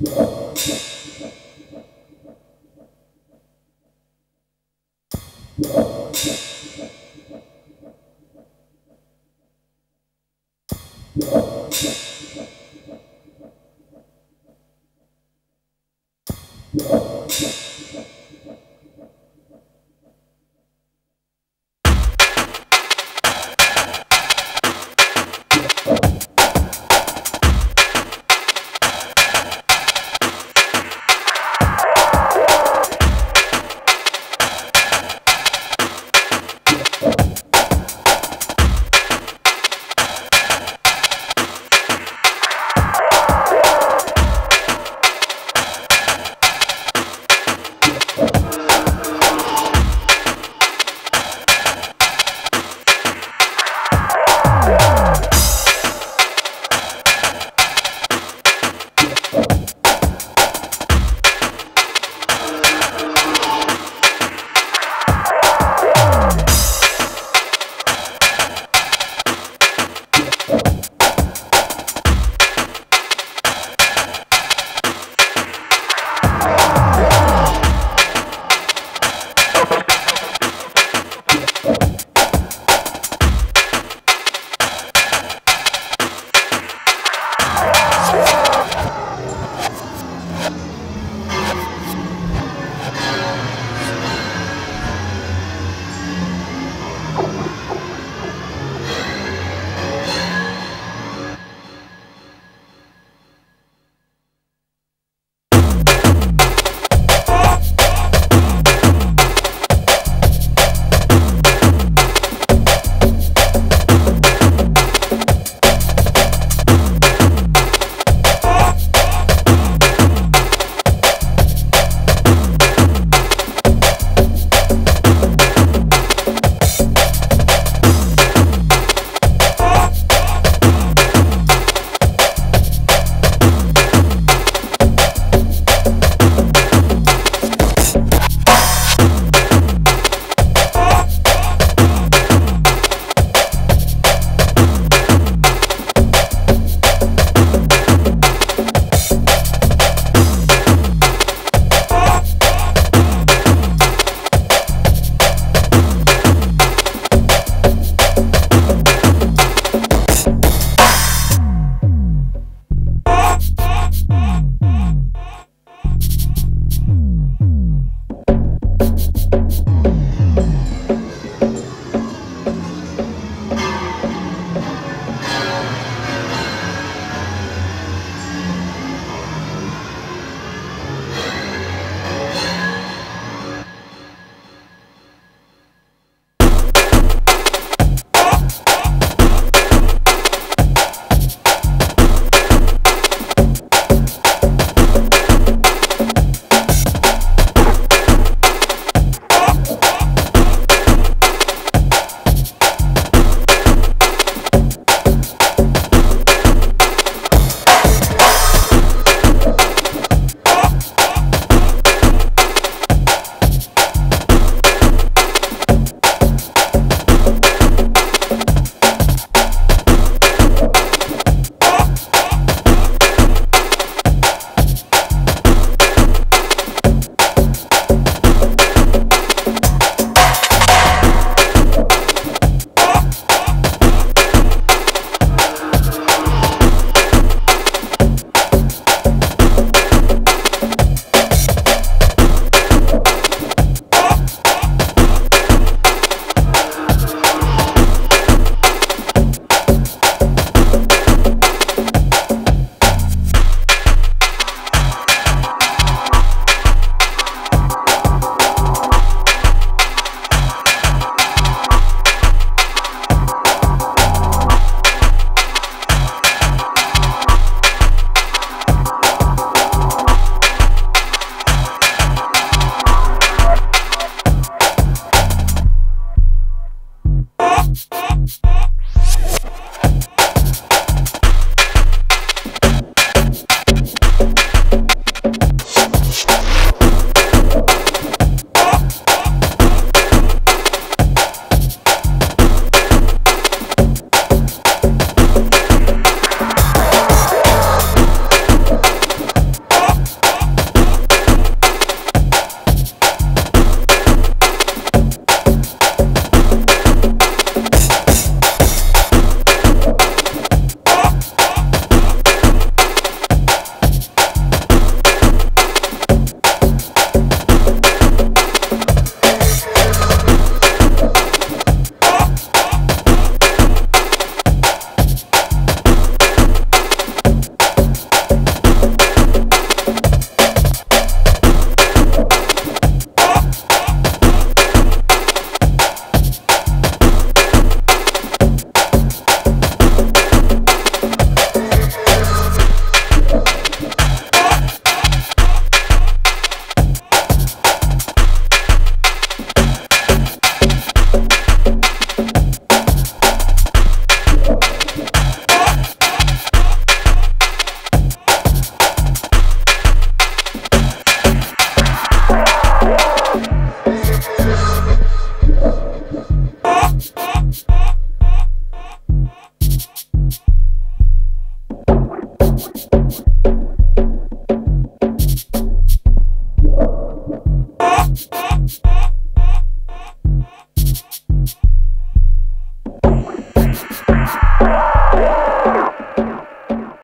you Bye.